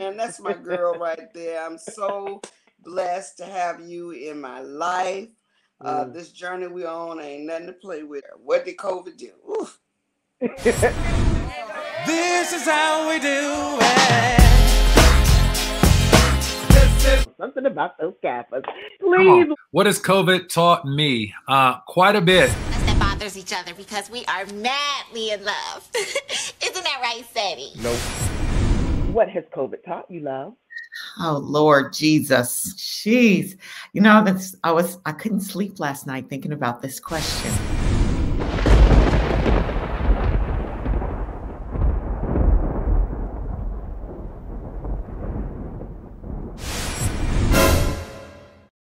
And that's my girl right there. I'm so blessed to have you in my life. Uh, mm. This journey we on ain't nothing to play with. What did COVID do? this is how we do it. Something about those gaffers. Please. What has COVID taught me? Uh, quite a bit. That bothers each other because we are madly in love. Isn't that right, Sadie? Nope. What has COVID taught you, love? Oh Lord Jesus. Jeez. You know, that's I was I couldn't sleep last night thinking about this question.